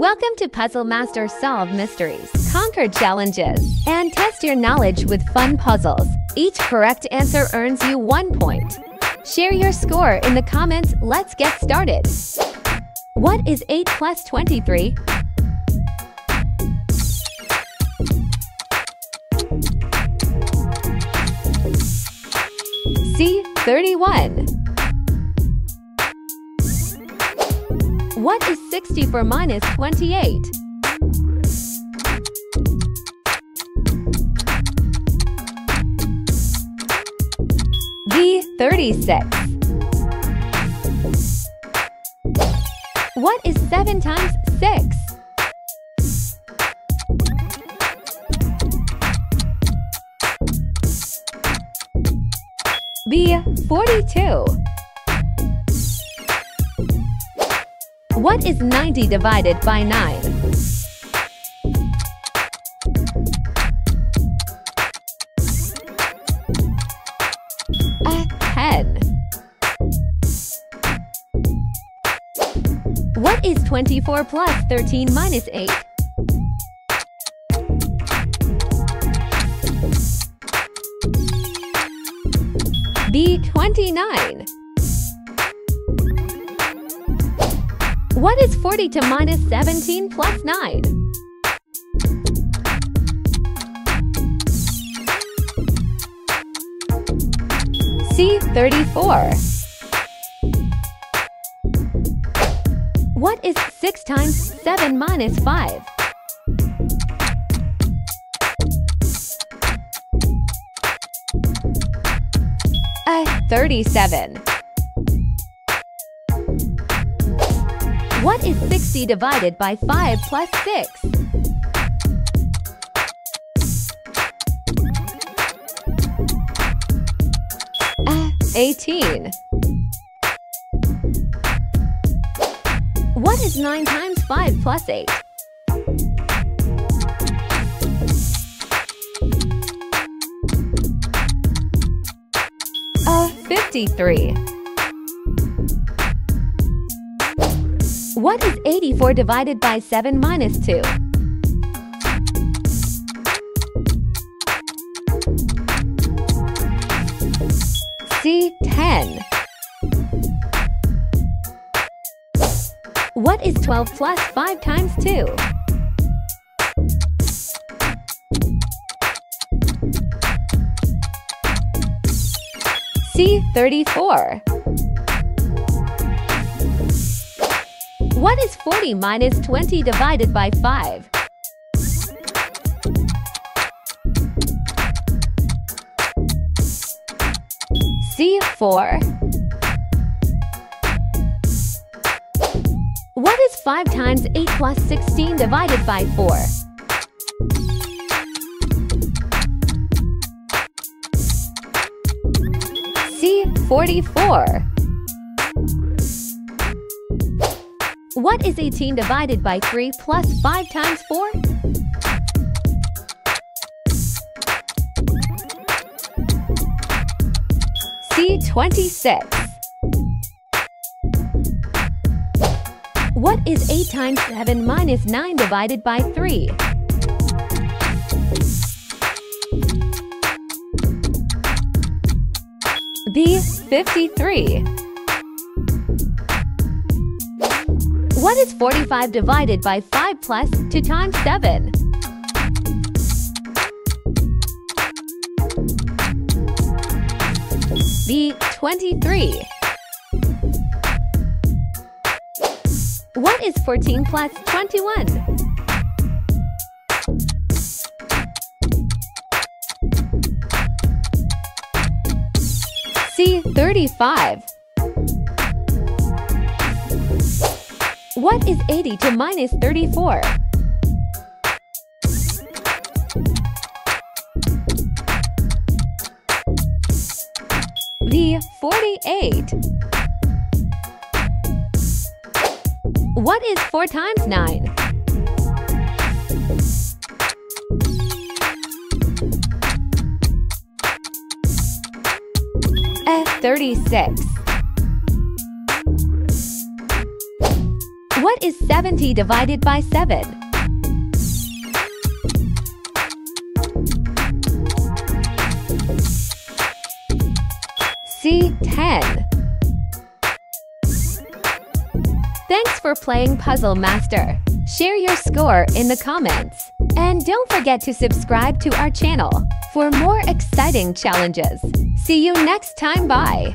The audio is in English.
Welcome to Puzzle Master Solve Mysteries, conquer challenges, and test your knowledge with fun puzzles. Each correct answer earns you one point. Share your score in the comments. Let's get started. What is 8 plus 23? C. 31 What is 64 minus 28? B. 36 What is 7 times 6? B. 42 What is 90 divided by 9? A 10. What is 24 plus 13 minus 8? B29 What is 40 to minus 17 plus 9? C. 34. What is 6 times 7 minus 5? A. 37. What is 60 divided by 5 plus 6? Uh, 18. What is 9 times 5 plus 8? Uh, 53. What is 84 divided by 7 minus 2? C. 10. What is 12 plus 5 times 2? C. 34. What is 40 minus 20 divided by 5? C. 4. What is 5 times 8 plus 16 divided by 4? C. 44. What is 18 divided by 3 plus 5 times 4? C. 26. What is 8 times 7 minus 9 divided by 3? B. 53. What is 45 divided by 5 plus 2 times 7? The 23. What is 14 plus 21? C35. What is 80 to minus 34? The 48. What is 4 times 9? F36. Is 70 divided by 7? C. 10 Thanks for playing Puzzle Master. Share your score in the comments. And don't forget to subscribe to our channel for more exciting challenges. See you next time. Bye.